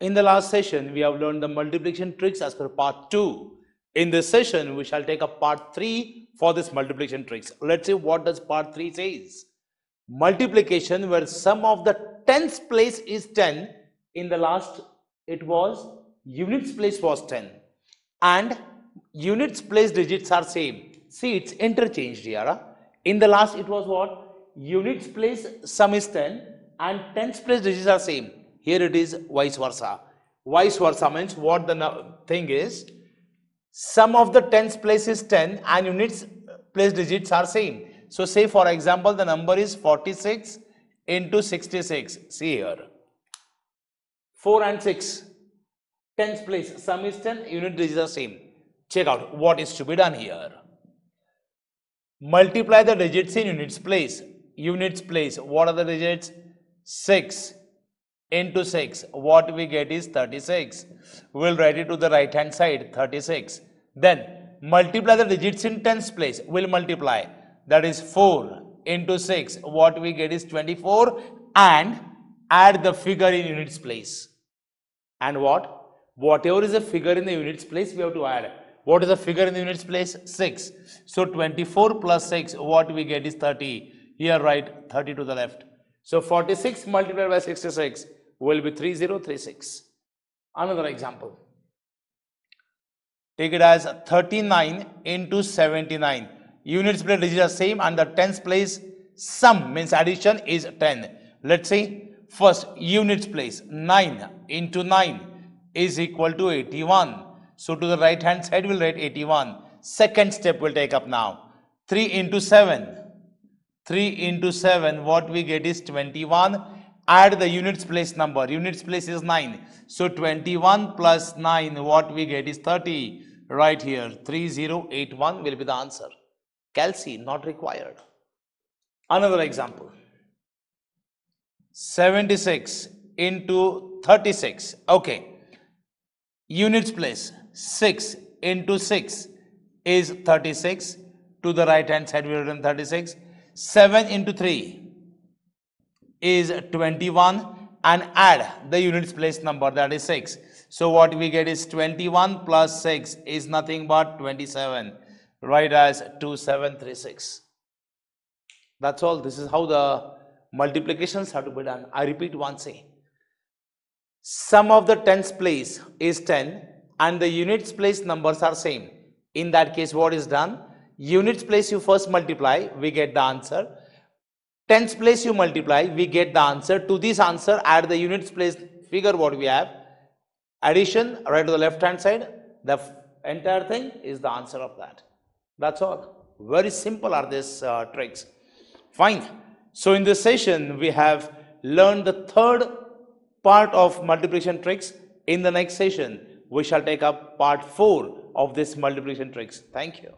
In the last session, we have learned the multiplication tricks as per part 2. In this session, we shall take up part 3 for this multiplication tricks. Let's see what does part 3 says. Multiplication where sum of the tens place is 10. In the last, it was units place was 10. And units place digits are same. See, it's interchanged here. Ah. In the last, it was what? Units place sum is 10 and tens place digits are same. Here it is vice versa. Vice versa means what the thing is, sum of the tens place is 10 and units uh, place digits are same. So say for example, the number is 46 into 66. See here. 4 and 6. Tens place, sum is 10, unit digits are same. Check out what is to be done here. Multiply the digits in units place. Units place, what are the digits? 6 into 6 what we get is 36 we'll write it to the right hand side 36 then multiply the digits in tens place. We'll multiply. That is 4 into 6 what we get is 24 and add the figure in units place. And what? Whatever is a figure in the units place we have to add. What is the figure in the units place? 6 so 24 plus 6 what we get is 30 here right 30 to the left. So 46 multiplied by 66 will be 3036. Another example. Take it as 39 into 79. Units place digits are same and the tens place sum means addition is 10. Let's see. First units place 9 into 9 is equal to 81. So to the right hand side we'll write 81. Second step we'll take up now. 3 into 7. 3 into 7 what we get is 21 add the units place number. Units place is 9. So 21 plus 9, what we get is 30. Right here, 3081 will be the answer. Calci not required. Another example. 76 into 36. Okay. Units place 6 into 6 is 36. To the right hand side, we written 36. 7 into 3 is 21 and add the units place number that is 6. So what we get is 21 plus 6 is nothing but 27. Write as 2736. That's all. This is how the multiplications have to be done. I repeat once again. Sum of the tens place is 10 and the units place numbers are same. In that case, what is done? Units place you first multiply, we get the answer tens place you multiply, we get the answer. To this answer, add the units place figure what we have. Addition, right to the left hand side, the entire thing is the answer of that. That's all. Very simple are these uh, tricks. Fine. So in this session, we have learned the third part of multiplication tricks. In the next session, we shall take up part 4 of this multiplication tricks. Thank you.